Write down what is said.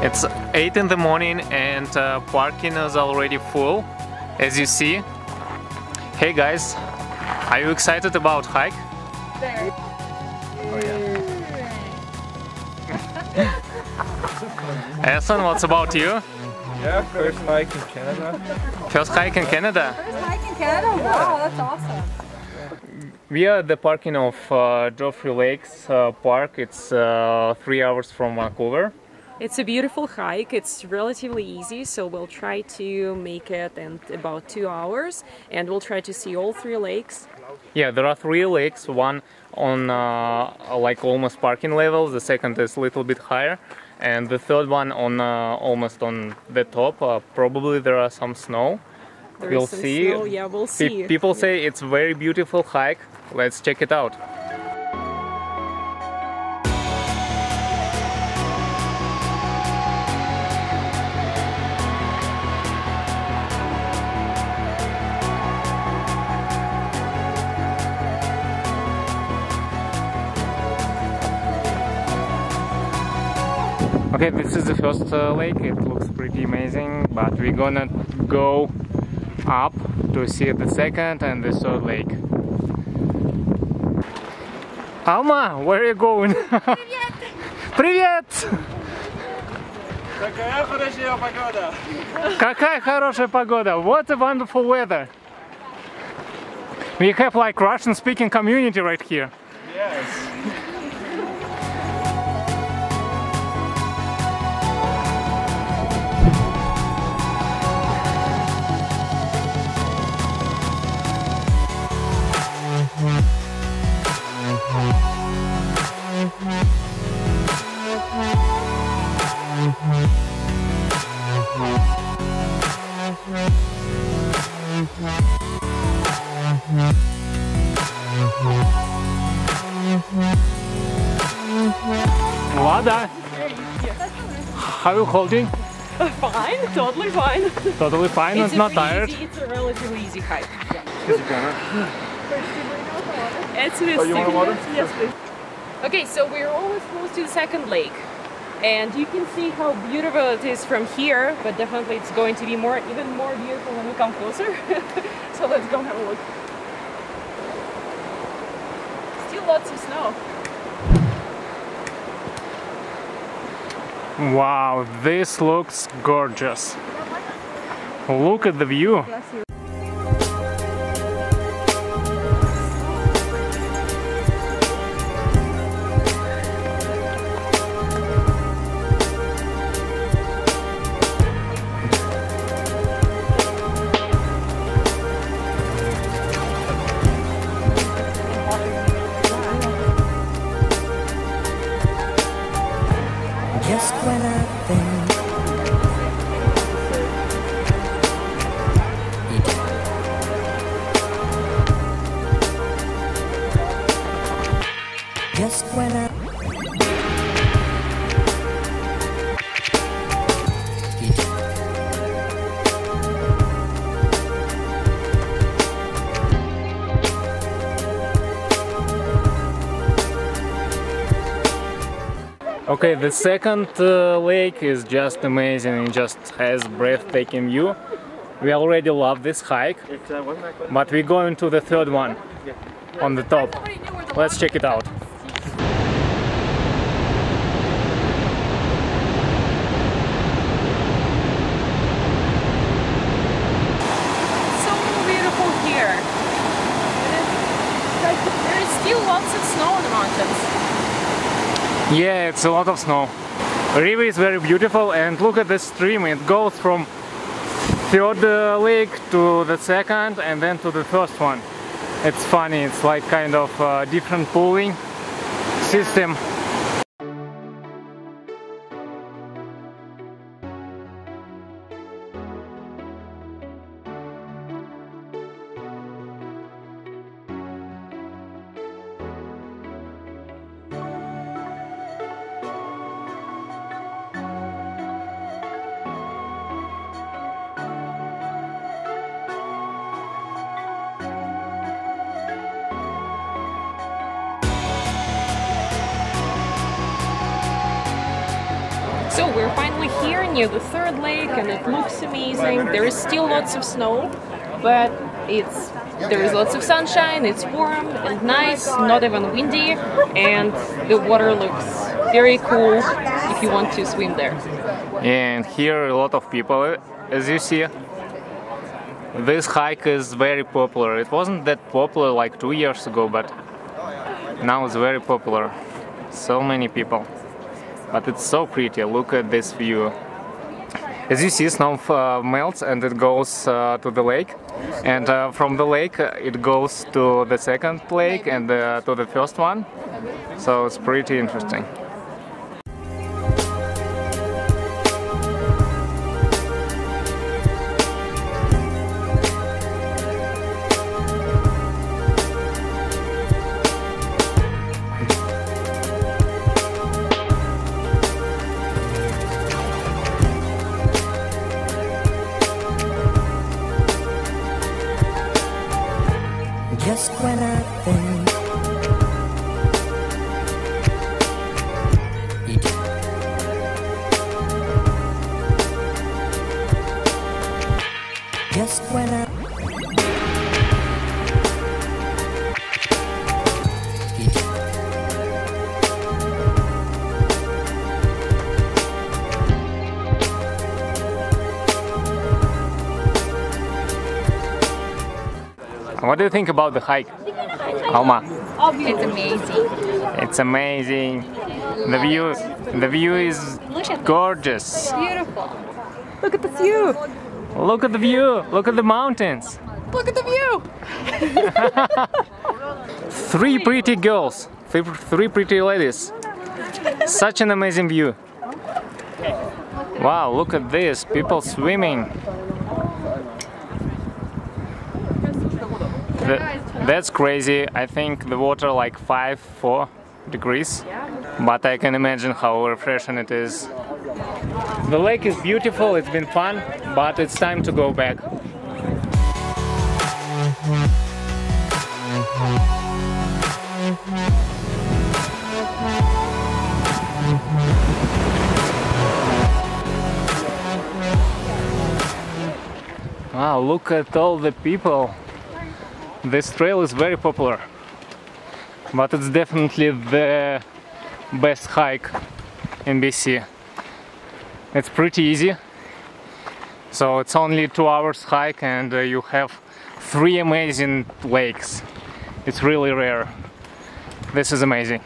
It's 8 in the morning and uh, parking is already full, as you see. Hey guys, are you excited about hike? Very. Oh yeah. Essen, what's about you? Yeah, first hike in Canada. First hike in Canada? First hike in Canada? Wow, that's awesome. We are at the parking of uh, Joffre Lakes uh, Park. It's uh, three hours from Vancouver. It's a beautiful hike. It's relatively easy, so we'll try to make it in about two hours, and we'll try to see all three lakes. Yeah, there are three lakes. One on uh, like almost parking level. The second is a little bit higher, and the third one on uh, almost on the top. Uh, probably there are some snow. There we'll see. snow. Yeah, we'll Pe- see. people say it's a very beautiful hike. Let's check it out. Okay, this is the first uh, lake. It looks pretty amazing, but we're gonna go up to see the second and the third lake. Alma, where are you going? Привет! Какая хорошая погода! Какая хорошая погода! What a wonderful weather! We have like Russian speaking community right here. Yes. Lada, how are you holding? Fine, totally fine. Totally fine, it's and not a tired. Easy, it's a relatively easy hike. Is it gonna? It's Oh, you want water? Yes, please. Okay, so we're almost close to the second lake. And you can see how beautiful it is from here, but definitely it's going to be more, even more beautiful when we come closer. so let's go have a look. Still lots of snow. Wow, this looks gorgeous. Look at the view. Just when I Okay, the second uh, lake is just amazing. It just has breathtaking view. We already love this hike, It's uh, one back one. but we're going to the third one on the top. Let's check it out. so beautiful here. There is still lots of snow on the mountains. Yeah, it's a lot of snow. River is very beautiful and look at the stream. It goes from third uh, lake to the second and then to the first one. It's funny, it's like kind of uh, different pooling system. We're finally here near the third lake and it looks amazing. There is still lots of snow, but it's there is lots of sunshine, it's warm and nice, not even windy, and the water looks very cool if you want to swim there. And here a lot of people, as you see. This hike is very popular. It wasn't that popular like two years ago, but now it's very popular. So many people. But it's so pretty. Look at this view. As you see, snow uh, melts and it goes uh, to the lake. And uh, from the lake, uh, it goes to the second lake and uh, to the first one. So it's pretty interesting. What do you think about the hike? Alma? It's amazing. It's amazing. The view, the view is gorgeous. Beautiful. Look at the view! Look at the view. Look at the mountains. Look at the view! Three pretty girls. Three three pretty ladies. Such an amazing view. Wow, look at this. People swimming. Th- that's crazy. I think the water like 5 4 degrees. But I can imagine how refreshing it is. The lake is beautiful, it's been fun, but it's time to go back. Wow, look at all the people. This trail is very popular. But it's definitely the best hike in BC. It's pretty easy. So it's only two hours hike and uh, you have three amazing lakes. It's really rare. This is amazing.